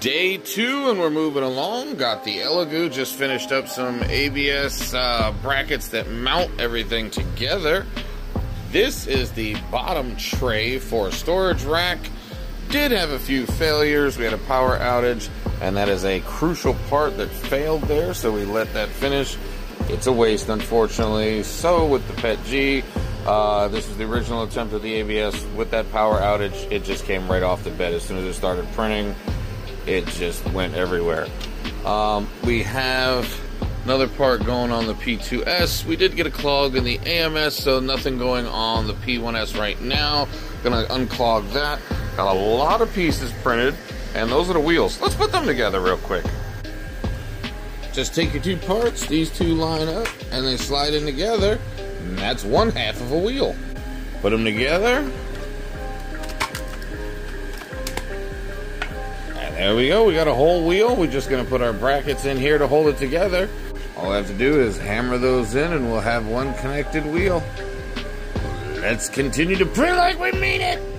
Day two, and we're moving along. Got the Elegoo, just finished up some ABS uh, brackets that mount everything together. This is the bottom tray for storage rack. Did have a few failures. We had a power outage, and that is a crucial part that failed there, so we let that finish. It's a waste, unfortunately. So with the PET G, uh, this is the original attempt of the ABS. With that power outage, it just came right off the bed as soon as it started printing. It just went everywhere. Um, we have another part going on the P2S. We did get a clog in the AMS, so nothing going on the P1S right now. Gonna unclog that. Got a lot of pieces printed, and those are the wheels. Let's put them together real quick. Just take your two parts, these two line up, and they slide in together, and that's one half of a wheel. Put them together. There we go, we got a whole wheel. We're just gonna put our brackets in here to hold it together. All I have to do is hammer those in and we'll have one connected wheel. Let's continue to print like we mean it.